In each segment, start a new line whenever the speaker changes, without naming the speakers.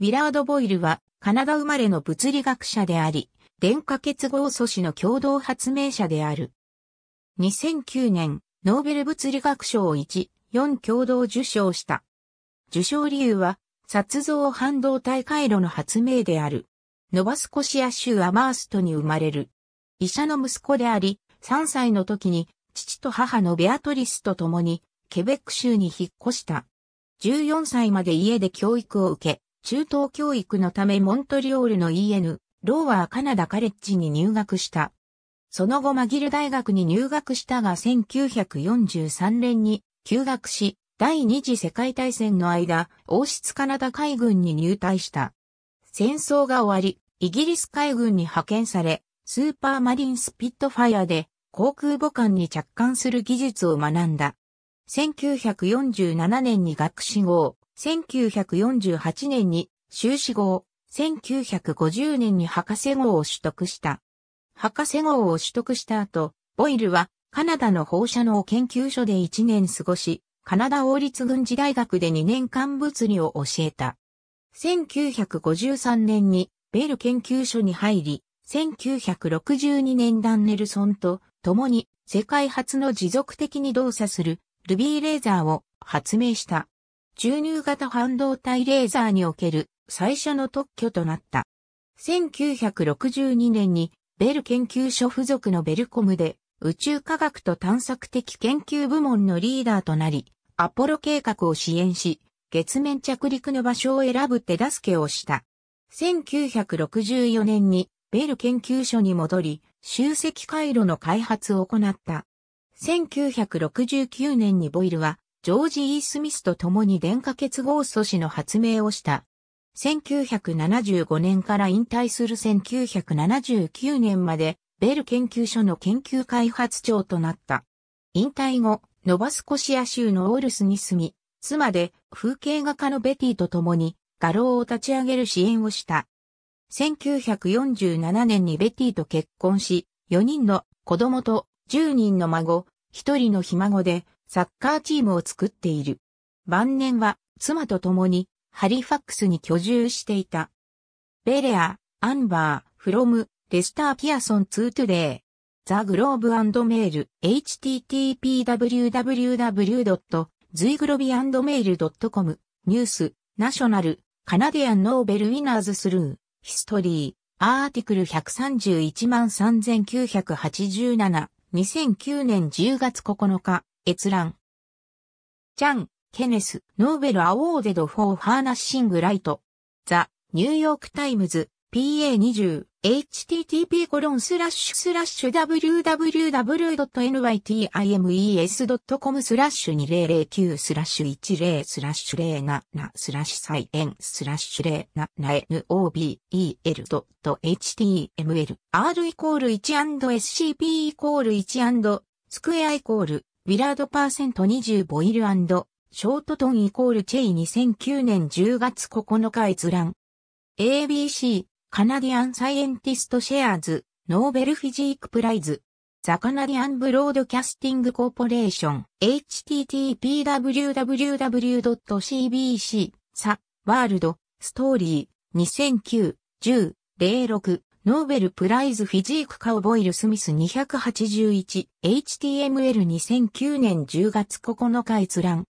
ウィラード・ボイルはカナダ生まれの物理学者であり、電化結合素子の共同発明者である。2009年、ノーベル物理学賞を1、4共同受賞した。受賞理由は、撮像半導体回路の発明である。ノバスコシア州アマーストに生まれる。医者の息子であり、3歳の時に父と母のベアトリスと共にケベック州に引っ越した。14歳まで家で教育を受け、中等教育のためモントリオールの EN、ローワーカナダカレッジに入学した。その後マギル大学に入学したが1943年に休学し、第二次世界大戦の間、王室カナダ海軍に入隊した。戦争が終わり、イギリス海軍に派遣され、スーパーマリンスピットファイアで航空母艦に着艦する技術を学んだ。1947年に学士号、1948年に修士号、1950年に博士号を取得した。博士号を取得した後、ボイルはカナダの放射能研究所で1年過ごし、カナダ王立軍事大学で2年間物理を教えた。1953年にベール研究所に入り、1962年ダンネルソンと共に世界初の持続的に動作するルビーレーザーを発明した。注入型半導体レーザーにおける最初の特許となった。1962年にベル研究所付属のベルコムで宇宙科学と探索的研究部門のリーダーとなり、アポロ計画を支援し、月面着陸の場所を選ぶ手助けをした。1964年にベル研究所に戻り、集積回路の開発を行った。1969年にボイルは、ジョージ・イー・スミスと共に電化結合素子の発明をした。1975年から引退する1979年までベル研究所の研究開発長となった。引退後、ノバスコシア州のオールスに住み、妻で風景画家のベティと共に画廊を立ち上げる支援をした。1947年にベティと結婚し、4人の子供と10人の孫、1人のひ孫でサッカーチームを作っている。晩年は妻と共にハリファックスに居住していた。ベレア、アンバー、 from、レスター・ピアソン to today。 The Globe Mail、http www.theglobeandmail.com news、national、Canadian Nobel winners through、history、article 1313987、2009年10月9日、閲覧。 Chang、Kenneth、Nobel awarded for harnessing light。 The、New York Times、PA20、http コロンスラッシュスラッシュ www.nytimes.com スラッシュ2009スラッシュ10スラッシュ07スラッシュ science スラッシュ07 nobel.html r イコール1 scp イコール1スクエアイコールウィラードパーセント20ボイルショートトンイコールチェイ2009年10月9日閲覧。ABC、カナディアンサイエンティストシェアーズ、ノーベルフィジークプライズ。ザ・カナディアン・ブロードキャスティング・コーポレーション。http www.cbc、サ、ワールド、ストーリー、2009、10、06、ノーベルプライズフィジークカウボイル・スミス281、HTML2009 年10月9日閲覧。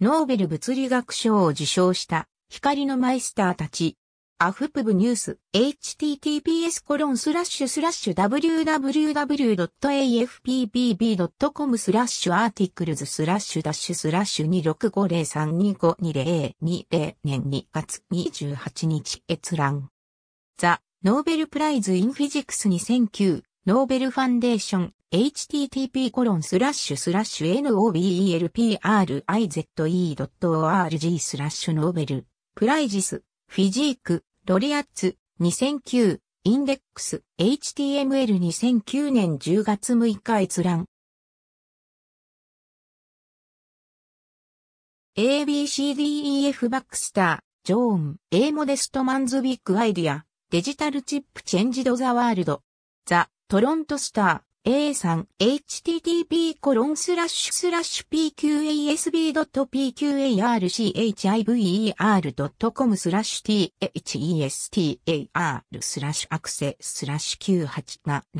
ノーベル物理学賞を受賞した光のマイスターたち。 AFPBB News、https コロンスラッシュスラッシュ www.afpbb.com スラッシュ articles スラッシュダッシュスラッシュ26503252020年2月28日閲覧。 The Nobel Prize in Physics 2009 Nobel Foundation http コロンスラッシュスラッシュ nobelprize.org スラッシュ Nobel prizes physics laureates 2009 index HTML2009 年10月6日閲覧。ABCDEF Baxter、Joan、A modest man's big idea、digital chip changed the world、The、Toronto Star、A さん、http コロンスラッシュスラッシュ pqasb.pqarchiver.com スラッシュ thestar スラッシュアクセスラッシュ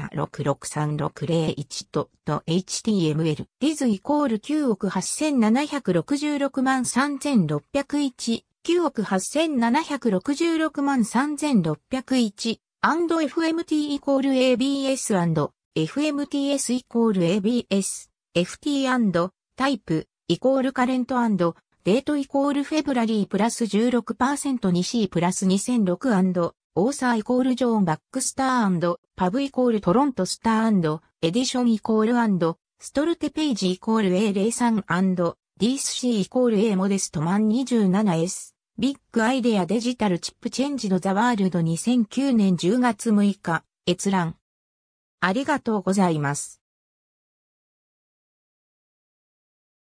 987663601.html ディズイコール9億8766万3601 9億8766万3601 &FMT イコール ABS FMTS イコール ABS FT& タイプイコールカレントデートイコールフェブラリープラス 16%2C プラス2006オーサーイコールジョーンバックスターパブイコールトロントスターエディションイコールストルテページイコール A03& DSC イコール A モデストマン 27S ビッグアイデアデジタルチップチェンジのザワールド2009年10月6日。閲覧。ありがとうございます。